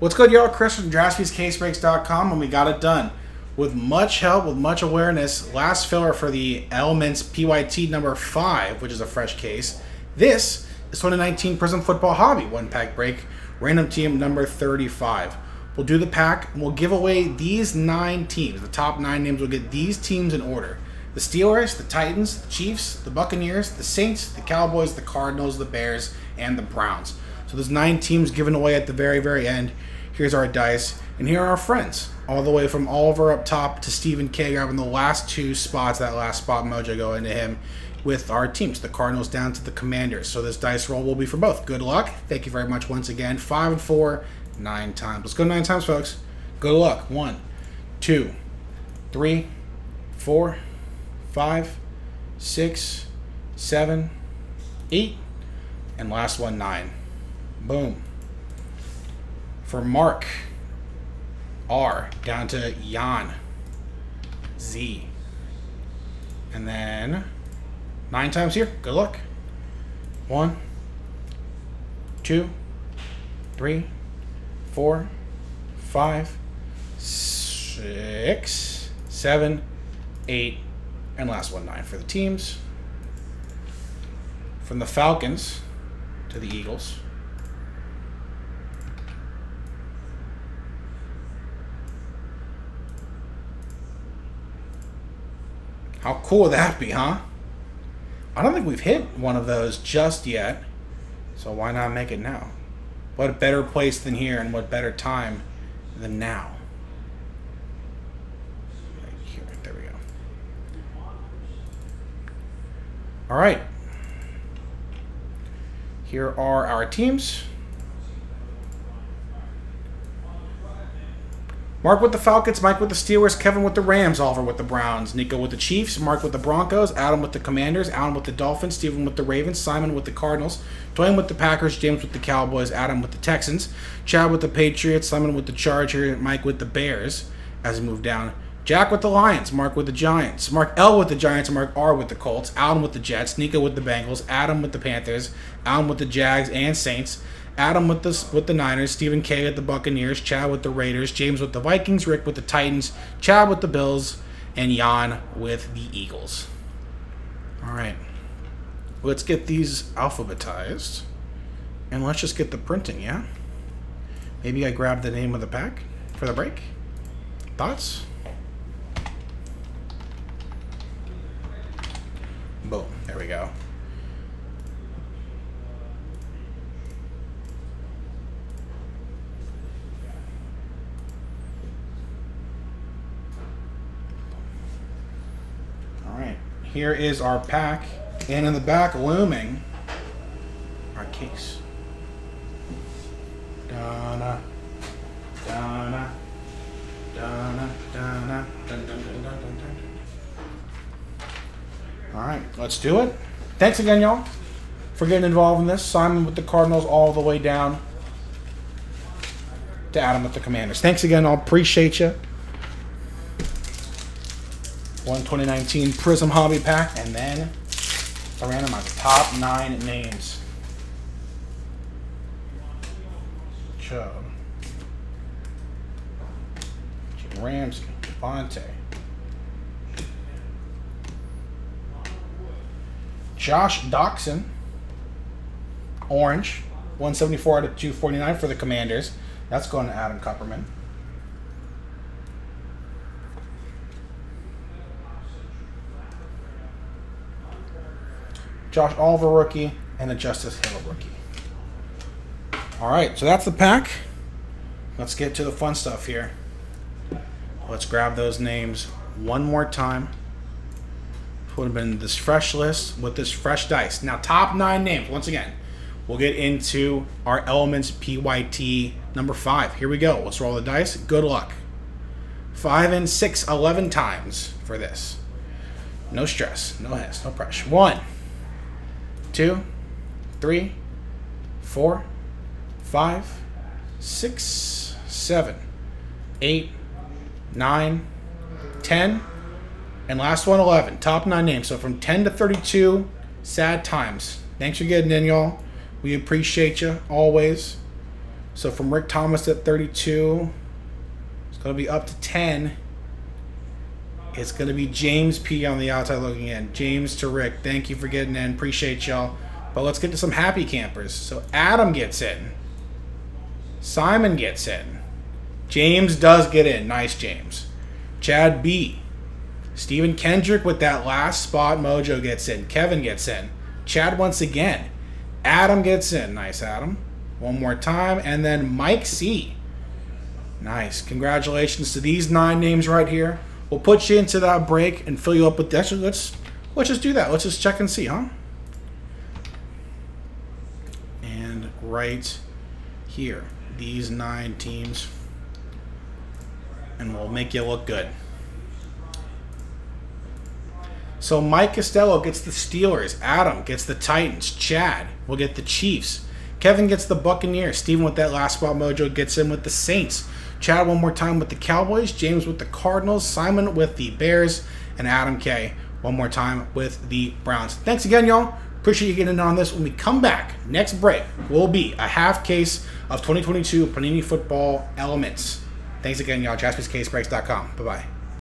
What's good, y'all? Chris from JaspysCaseBreaks.com, and we got it done. With much help, with much awareness, last filler for the Elements PYT number 5, which is a fresh case. This is 2019 Prizm Football Hobby one pack break, random team number 35. We'll do the pack, and we'll give away these nine teams. The top nine names will get these teams in order the Steelers, the Titans, the Chiefs, the Buccaneers, the Saints, the Cowboys, the Cardinals, the Bears, and the Browns. So there's nine teams given away at the very, very end. Here's our dice, and here are our friends. All the way from Oliver up top to Stephen K grabbing the last two spots, that last spot mojo going to him with our teams, the Cardinals down to the Commanders. So this dice roll will be for both. Good luck. Thank you very much once again. Five and four, nine times. Let's go nine times, folks. Good luck. One, two, three, four five, six, seven, eight, and last one, nine. Boom. For Mark, R, down to Jan, Z. And then nine times here. Good luck. One, two, three, four, five, six, seven, eight, and last one, nine for the teams. From the Falcons to the Eagles. How cool would that be, huh? I don't think we've hit one of those just yet. So why not make it now? What better place than here and what better time than now? All right. Here are our teams. Mark with the Falcons, Mike with the Steelers, Kevin with the Rams, Oliver with the Browns, Nico with the Chiefs, Mark with the Broncos, Adam with the Commanders, Alan with the Dolphins, Stephen with the Ravens, Simon with the Cardinals, Dwayne with the Packers, James with the Cowboys, Adam with the Texans, Chad with the Patriots, Simon with the Chargers, Mike with the Bears as we move down Jack with the Lions, Mark with the Giants, Mark L with the Giants, Mark R with the Colts, Alan with the Jets, Nico with the Bengals, Adam with the Panthers, Alan with the Jags and Saints, Adam with the with the Niners, Stephen K at the Buccaneers, Chad with the Raiders, James with the Vikings, Rick with the Titans, Chad with the Bills, and Jan with the Eagles. All right, let's get these alphabetized, and let's just get the printing. Yeah, maybe I grab the name of the pack for the break. Thoughts? Boom. There we go. All right. Here is our pack. And in the back, looming, our case. Donna, Donna, Donna, Donna, dun, dun, dun, dun, dun. All right, let's do it. Thanks again, y'all, for getting involved in this. Simon with the Cardinals all the way down to Adam with the Commanders. Thanks again, all. Appreciate you. One 2019 Prizm Hobby Pack, and then I ran my top nine names. Chubb, Ramsey, Devontae. Josh Doctson, orange, 174 out of 249 for the Commanders. That's going to Adam Kupperman. Josh Oliver rookie and a Justice Hill rookie. All right, so that's the pack. Let's get to the fun stuff here. Let's grab those names one more time would have been this fresh list with this fresh dice. Now, top nine names, once again, we'll get into our Elements PYT number five. Here we go. Let's roll the dice. Good luck. Five and six, 11 times for this. No stress, no haste, no pressure. One, two, three, four, five, six, seven, eight, nine, ten. And last one, 11. Top nine names. So from 10 to 32, sad times. Thanks for getting in, y'all. We appreciate you always. So from Rick Thomas at 32, it's going to be up to 10. It's going to be James P on the outside looking in. James to Rick. Thank you for getting in. Appreciate y'all. But let's get to some happy campers. So Adam gets in. Simon gets in. James does get in. Nice, James. Chad B. Stephen Kendrick with that last spot mojo gets in. Kevin gets in. Chad once again. Adam gets in. Nice, Adam. One more time. And then Mike C. Nice. Congratulations to these nine names right here. We'll put you into that break and fill you up with. Actually, let's let's just do that. Let's just check and see, huh? And right here, these nine teams, and we'll make you look good. So Mike Costello gets the Steelers. Adam gets the Titans. Chad will get the Chiefs. Kevin gets the Buccaneers. Steven with that last spot mojo gets in with the Saints. Chad one more time with the Cowboys. James with the Cardinals. Simon with the Bears. And Adam K one more time with the Browns. Thanks again, y'all. Appreciate you getting in on this. When we come back, next break will be a half case of 2022 Panini Football Elements. Thanks again, y'all. JaspysCaseBreaks.com. Bye-bye.